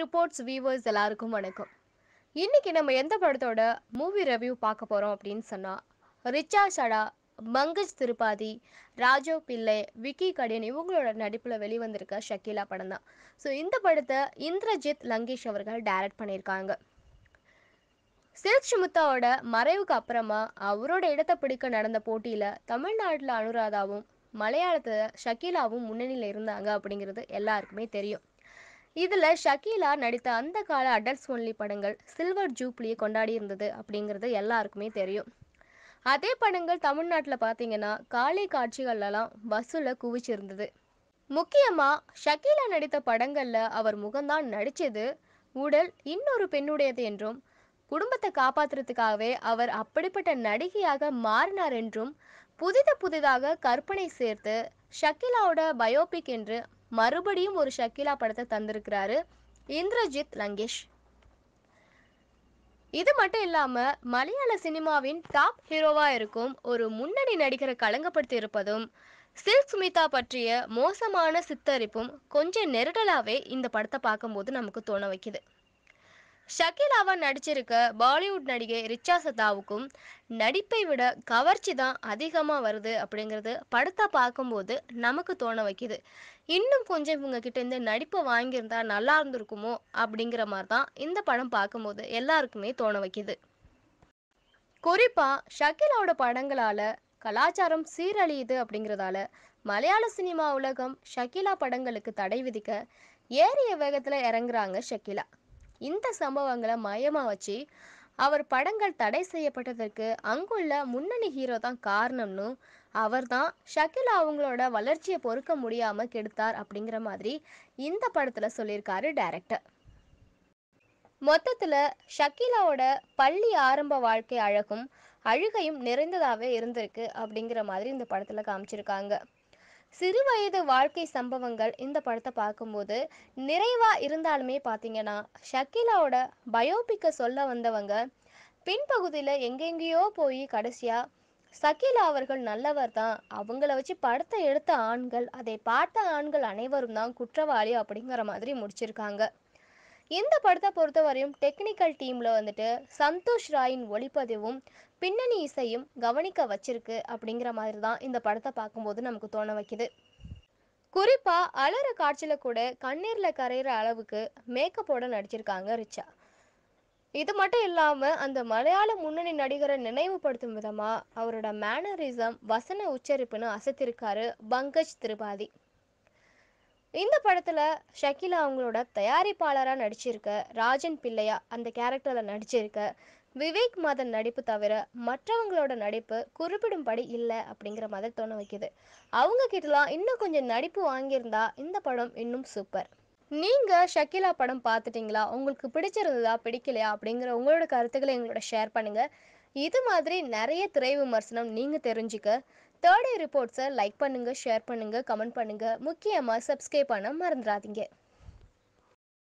Reports viewers எல்லாருக்கும் வணக்கம். இன்னைக்கு நம்ம எந்த படத்தோட மூவி ரிவ்யூ பார்க்க போறோம் அப்படின்னு சொன்னா ரிச்சா சடா மங்கஜ் திருப்பாதி ராஜோ பிள்ளை விக்கி கடியன் இவங்களோட நடிப்பில் வெளிவந்திருக்க ஷக்கீலா படம் தான். ஸோ இந்த படத்தை இந்திரஜித் லங்கேஷ் அவர்கள் டைரக்ட் பண்ணியிருக்காங்க. சில்க் சுமித்தாவோட மறைவுக்கு அப்புறமா அவரோட இடத்தை பிடிக்க நடந்த போட்டியில் தமிழ்நாட்டில் அனுராதாவும் மலையாளத்தில் ஷக்கீலாவும் முன்னணியில் இருந்தாங்க அப்படிங்கிறது எல்லாருக்குமே தெரியும். இதில் ஷக்கீலா நடித்த அந்த கால அடல்ட்ஸ் ஒன்லி படங்கள் சில்வர் ஜூப்ளியை கொண்டாடி இருந்தது அப்படிங்கிறது எல்லாருக்குமே தெரியும். அதே படங்கள் தமிழ்நாட்டில் பார்த்தீங்கன்னா காலை காட்சிகள்லாம் பஸ்ஸில் குவிச்சிருந்தது. முக்கியமாக ஷக்கீலா நடித்த படங்களில் அவர் முகம்தான் நடித்தது உடல் இன்னொரு பெண்ணுடையது என்றும் குடும்பத்தை காப்பாத்துறதுக்காகவே அவர் அப்படிப்பட்ட நடிகையாக மாறினார் என்றும் புதித புதிதாக கற்பனை சேர்த்து ஷக்கீலாவோட பயோபிக் என்று மறுபடியும் ஒரு ஷக்கிலா படத்தை தந்திருக்கிறாரு இந்திரஜித் லங்கேஷ் இது மட்டும் இல்லாம மலையாள சினிமாவின் டாப் ஹீரோவா இருக்கும் ஒரு முன்னணி நடிகரை களங்கப்படுத்தி இருப்பதும் சில்க் சுமிதா பற்றிய மோசமான சித்தரிப்பும் கொஞ்சம் நெருடலாவே இந்த படத்தை பார்க்கும்போது நமக்கு தோண வைக்குது. ஷக்கீலாவா நடிச்சிருக்க பாலிவுட் நடிகை ரிச்சா சதாவுக்கும் நடிப்பை விட கவர்ச்சி தான் அதிகமாக வருது அப்படிங்கிறது படத்தை பார்க்கும்போது நமக்கு தோண வைக்குது. இன்னும் கொஞ்சம் இவங்க இந்த நடிப்பை வாங்கியிருந்தா நல்லா இருந்திருக்குமோ அப்படிங்கிற மாதிரி தான் இந்த படம் பார்க்கும்போது எல்லாருக்குமே தோண வைக்குது. குறிப்பாக ஷக்கீலாவோட படங்களால் கலாச்சாரம் சீரழியுது அப்படிங்கிறதால மலையாள சினிமா உலகம் ஷக்கீலா படங்களுக்கு தடை விதிக்க ஏறிய வேகத்தில் இறங்குறாங்க ஷக்கீலா. இந்த சம்பவங்களை மையமாக வச்சு அவர் படங்கள் தடை செய்யப்பட்டதற்கு அங்குள்ள முன்னணி ஹீரோ தான் காரணம்னு அவர் தான் ஷக்கிலா அவங்களோட வளர்ச்சியை பொறுக்க முடியாமல் கெடுத்தார் அப்படிங்கிற மாதிரி இந்த படத்தில் சொல்லியிருக்காரு டைரக்டர் மொத்தத்தில் ஷக்கீலாவோட பள்ளி ஆரம்ப வாழ்க்கை அழகும் அழுகையும் நிறைந்ததாகவே இருந்திருக்கு அப்படிங்கிற மாதிரி இந்த படத்தில் காமிச்சிருக்காங்க. சிறு வயது வாழ்க்கை சம்பவங்கள் இந்த படத்தை பார்க்கும்போது நிறைவாக இருந்தாலுமே பார்த்தீங்கன்னா ஷக்கீலாவோட பயோபிக்கை சொல்ல வந்தவங்க பின்பகுதியில் எங்கெங்கேயோ போய் கடைசியாக சக்கீலா அவர்கள் நல்லவர் தான். அவங்கள வச்சு படத்தை எடுத்த ஆண்கள் அதை பார்த்த ஆண்கள் அனைவரும் தான் குற்றவாளி அப்படிங்கிற மாதிரி முடிச்சிருக்காங்க. இந்த படத்தை பொறுத்தவரையும் டெக்னிக்கல் டீமில் வந்துட்டு சந்தோஷ் ராயின் ஒளிப்பதிவும் பின்னணி இசையும் கவனிக்க வச்சிருக்கு அப்படிங்கிற மாதிரி தான் இந்த படத்தை பார்க்கும்போது நமக்கு தோண வைக்குது. குறிப்பாக அலற காட்சியில் கூட கண்ணீரில் கரையிற அளவுக்கு மேக்கப்போட நடிச்சிருக்காங்க ரிச்சா. இது மட்டும் இல்லாமல் அந்த மலையாள முன்னணி நடிகரை நினைவுபடுத்தும் விதமாக அவரோட மேனரிசம் வசன உச்சரிப்புன்னு அசத்திருக்காரு பங்கஜ் திரிபாதி. இந்த படத்தில் ஷக்கிலா அவங்களோட தயாரிப்பாளராக நடிச்சிருக்க ராஜன் பிள்ளையா அந்த கேரக்டரில் நடிச்சிருக்க விவேக் மாதன் நடிப்பு தவிர மற்றவங்களோட நடிப்பு குறிப்பிடும்படி இல்லை அப்படிங்கிற மாதிரி தோண வைக்குது. அவங்க கிட்டலாம் இன்னும் கொஞ்சம் நடிப்பு வாங்கியிருந்தா இந்த படம் இன்னும் சூப்பர் நீங்கள் ஷக்கிலா படம் பார்த்துட்டிங்களா? உங்களுக்கு பிடிச்சிருந்ததா? பிடிக்கலையா? அப்படிங்கிற உங்களோட கருத்துக்களை எங்களோட ஷேர் பண்ணுங்கள் இது மாதிரி நிறைய திரை விமர்சனம் நீங்கள் தெரிஞ்சுக்க. தேர்ட் ரிப்போர்ட்ஸை லைக் பண்ணுங்கள் ஷேர் பண்ணுங்கள் கமெண்ட் பண்ணுங்கள் முக்கியமாக சப்ஸ்கிரைப் பண்ண மறந்துடாதீங்க.